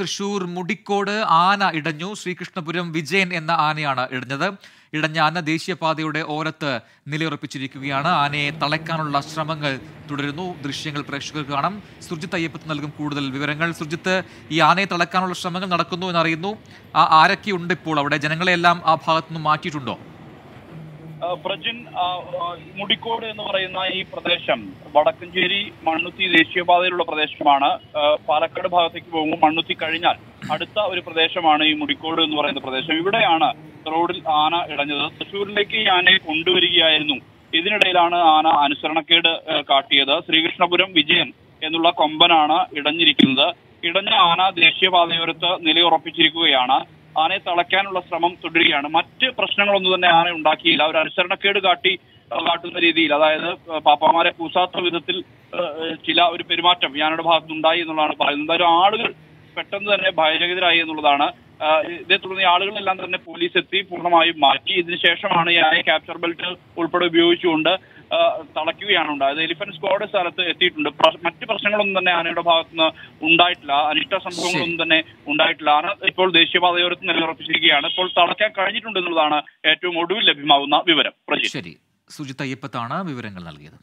തൃശൂർ മുടിക്കോട് ആന ഇടഞ്ഞു. ശ്രീകൃഷ്ണപുരം വിജയൻ എന്ന ആനയാണ് ഇടഞ്ഞത്. ഇടഞ്ഞ ആന ദേശീയപാതയുടെ ഓരത്ത് നിലയുറപ്പിച്ചിരിക്കുകയാണ്. ആനയെ തളയ്ക്കാനുള്ള ശ്രമങ്ങൾ തുടരുന്നു. ദൃശ്യങ്ങൾ പ്രേക്ഷകർക്ക് കാണാം. സുർജിത്ത് അയ്യപ്പത്ത് നൽകും കൂടുതൽ വിവരങ്ങൾ. സുർജിത്ത് ഈ ആനയെ തളയ്ക്കാനുള്ള ശ്രമങ്ങൾ നടക്കുന്നു എന്നറിയുന്നു. ആ ആരൊക്കെയുണ്ട് ഇപ്പോൾ അവിടെ? ജനങ്ങളെല്ലാം ആ ഭാഗത്തുനിന്ന് മാറ്റിയിട്ടുണ്ടോ? പ്രജിൻ മുടിക്കോട് എന്ന് പറയുന്ന ഈ പ്രദേശം വടക്കഞ്ചേരി മണ്ണുത്തി ദേശീയപാതയിലുള്ള പ്രദേശമാണ്. പാലക്കാട് ഭാഗത്തേക്ക് പോകുമ്പോൾ മണ്ണുത്തി കഴിഞ്ഞാൽ അടുത്ത ഒരു പ്രദേശമാണ് ഈ മുടിക്കോട് എന്ന് പറയുന്ന പ്രദേശം. ഇവിടെയാണ് റോഡിൽ ആന ഇടഞ്ഞത്. തൃശ്ശൂരിലേക്ക് ഈ ആനയെ കൊണ്ടുവരികയായിരുന്നു. ഇതിനിടയിലാണ് ആന അനുസരണക്കേട് കാട്ടിയത്. ശ്രീകൃഷ്ണപുരം വിജയൻ എന്നുള്ള കൊമ്പനാണ് ഇടഞ്ഞിരിക്കുന്നത്. ഇടഞ്ഞ ആന ദേശീയപാതയോരത്ത് നിലയുറപ്പിച്ചിരിക്കുകയാണ്. ആനയെ തളയ്ക്കാനുള്ള ശ്രമം തുടരുകയാണ്. മറ്റ് പ്രശ്നങ്ങളൊന്നും തന്നെ ആന ഉണ്ടാക്കിയില്ല. അവർ അനുസരണക്കേട് കാട്ടി കാട്ടുന്ന രീതിയിൽ. അതായത് പാപ്പമാരെ കൂസാത്ത വിധത്തിൽ ചില ഒരു പെരുമാറ്റം യാനയുടെ ഭാഗത്തുണ്ടായി എന്നുള്ളതാണ് പറയുന്നത്. എന്തായാലും ആളുകൾ പെട്ടെന്ന് തന്നെ ഭയചകിതരായി എന്നുള്ളതാണ്. ഇതേ തുടർന്ന് ആളുകളെല്ലാം തന്നെ പോലീസ് എത്തി പൂർണമായും മാറ്റി. ഇതിനുശേഷമാണ് ഈ ആനയെ ക്യാപ്ചർ ബെൽറ്റ് ഉൾപ്പെടെ ഉപയോഗിച്ചുകൊണ്ട് തളയ്ക്കുകയാണ് ഉണ്ടായത്. എലിഫന്റ് സ്ക്വാഡ് സ്ഥലത്ത് എത്തിയിട്ടുണ്ട്. മറ്റു പ്രശ്നങ്ങളൊന്നും തന്നെ ആനയുടെ ഭാഗത്തുനിന്ന് ഉണ്ടായിട്ടില്ല. അനിഷ്ട സംഭവങ്ങളൊന്നും തന്നെ ഉണ്ടായിട്ടില്ല. ആന ഇപ്പോൾ ദേശീയപാതയോരത്ത് നിലയുറപ്പിച്ചിരിക്കുകയാണ്. ഇപ്പോൾ തളയ്ക്കാൻ കഴിഞ്ഞിട്ടുണ്ട് എന്നുള്ളതാണ് ഏറ്റവും ഒടുവിൽ ലഭ്യമാകുന്ന വിവരം. ശരി. സുജിത് അയ്യപ്പത്താണ് വിവരങ്ങൾ നൽകിയത്.